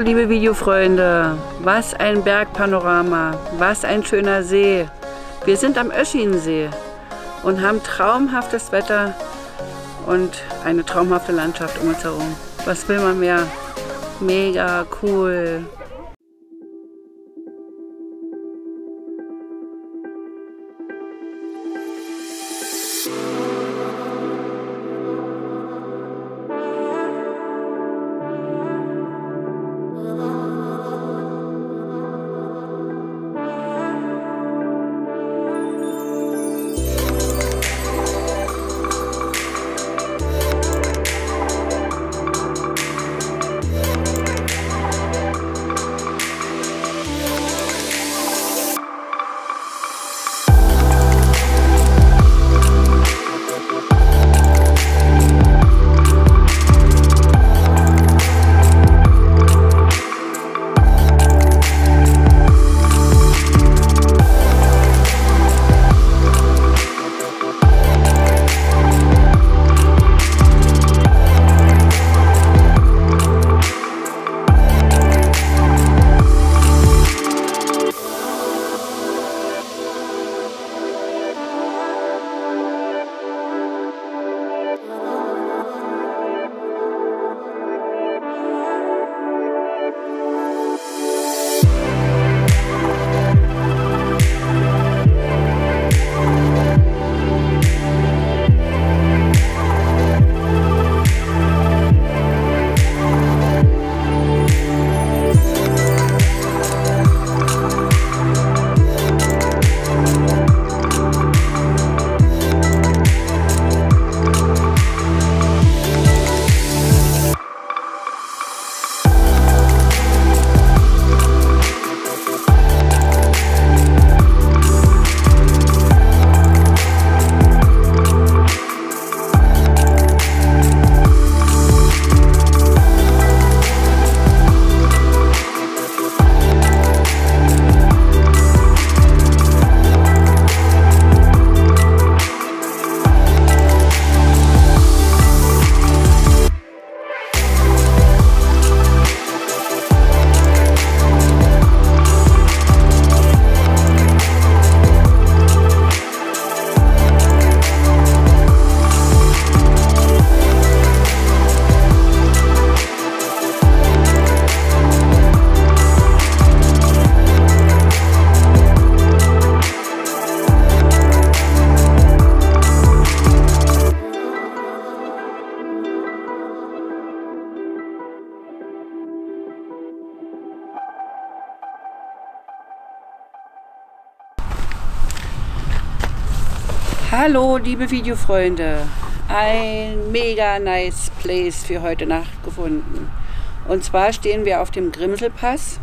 Liebe Videofreunde. Was ein Bergpanorama. Was ein schöner See. Wir sind am Öschinensee und haben traumhaftes Wetter und eine traumhafte Landschaft um uns herum. Was will man mehr? Mega cool. Hallo liebe Videofreunde, ein mega nice Place für heute Nacht gefunden. Und zwar stehen wir auf dem Grimselpass.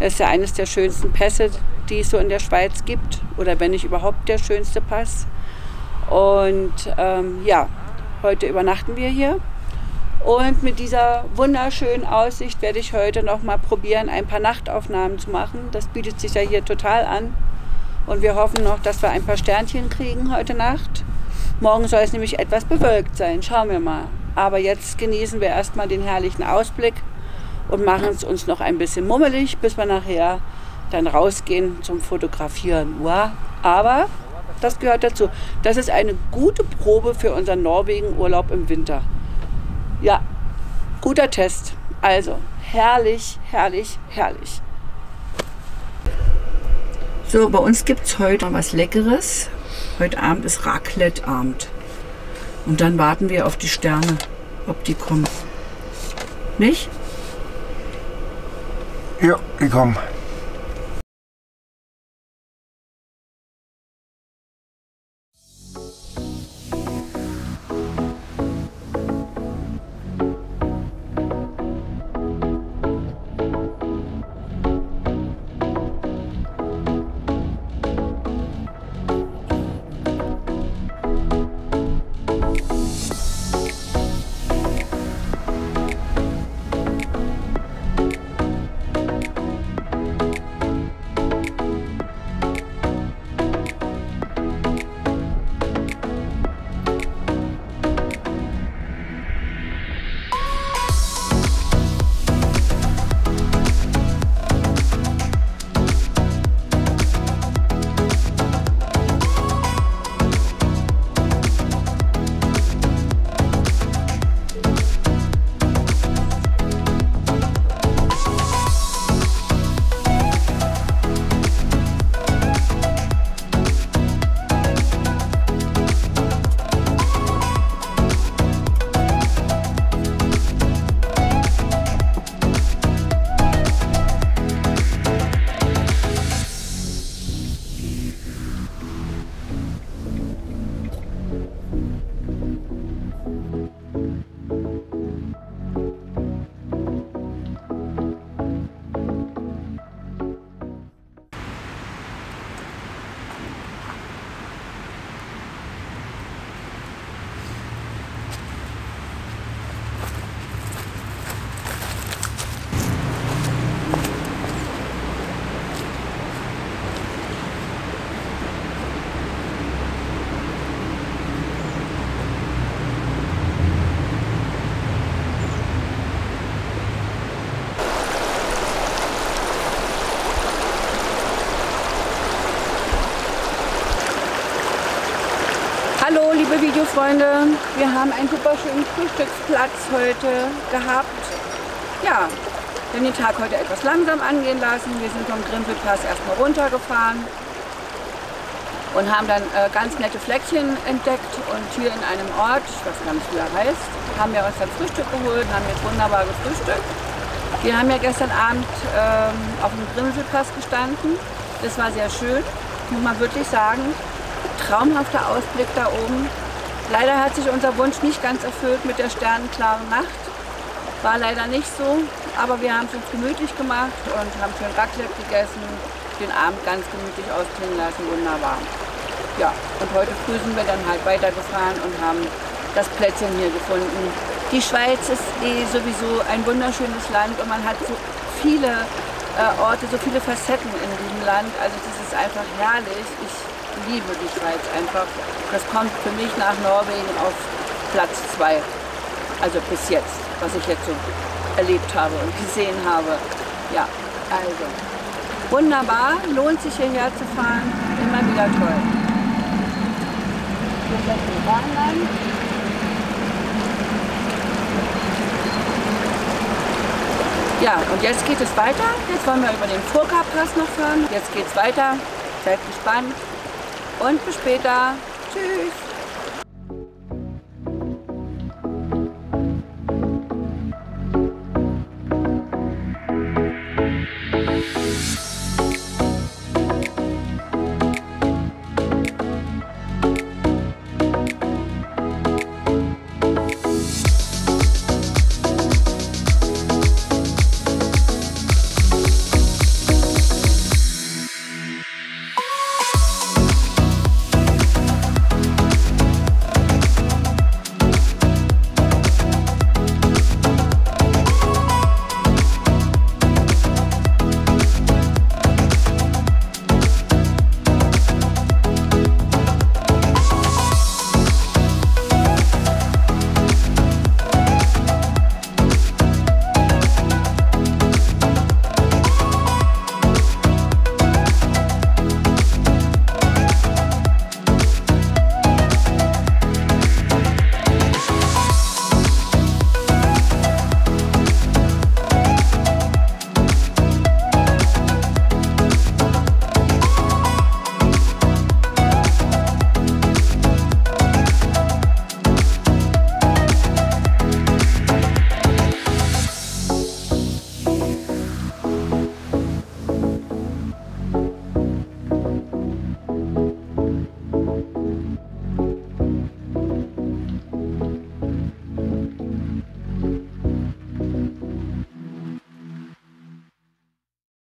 Das ist ja eines der schönsten Pässe, die es so in der Schweiz gibt. Oder wenn nicht überhaupt der schönste Pass. Und ähm, ja, heute übernachten wir hier. Und mit dieser wunderschönen Aussicht werde ich heute noch mal probieren, ein paar Nachtaufnahmen zu machen. Das bietet sich ja hier total an. Und wir hoffen noch, dass wir ein paar Sternchen kriegen heute Nacht. Morgen soll es nämlich etwas bewölkt sein. Schauen wir mal. Aber jetzt genießen wir erstmal den herrlichen Ausblick und machen es uns noch ein bisschen mummelig, bis wir nachher dann rausgehen zum Fotografieren. Wow. Aber das gehört dazu. Das ist eine gute Probe für unseren Norwegen-Urlaub im Winter. Ja, guter Test. Also, herrlich, herrlich, herrlich. So, bei uns gibt es heute was Leckeres. Heute Abend ist Raclette-Abend. Und dann warten wir auf die Sterne, ob die kommen. Nicht? Ja, die kommen. Videofreunde, wir haben einen super schönen Frühstücksplatz heute gehabt. Ja, wir den Tag heute etwas langsam angehen lassen. Wir sind vom Grimpelpass erstmal runtergefahren und haben dann äh, ganz nette Fleckchen entdeckt und hier in einem Ort, ich weiß gar nicht wie er heißt, haben wir uns dann Frühstück geholt, haben jetzt wunderbar gefrühstückt. Wir haben ja gestern Abend ähm, auf dem Grimselpass gestanden. Das war sehr schön, muss man wirklich sagen. Traumhafter Ausblick da oben. Leider hat sich unser Wunsch nicht ganz erfüllt mit der sternenklaren Nacht. War leider nicht so, aber wir haben es uns gemütlich gemacht und haben schön Raclette gegessen, den Abend ganz gemütlich ausklingen lassen, wunderbar. Ja, und heute früh sind wir dann halt weitergefahren und haben das Plätzchen hier gefunden. Die Schweiz ist eh sowieso ein wunderschönes Land und man hat so viele äh, Orte, so viele Facetten in diesem Land. Also das ist einfach herrlich. Ich liebe die Schweiz einfach. Das kommt für mich nach Norwegen auf Platz zwei. Also bis jetzt, was ich jetzt so erlebt habe und gesehen habe. Ja, also wunderbar, lohnt sich hierher zu fahren, immer wieder toll. Ja, und jetzt geht es weiter. Jetzt wollen wir über den Furka-Pass noch fahren. Jetzt geht es weiter. Seid gespannt und bis später. Tschüss.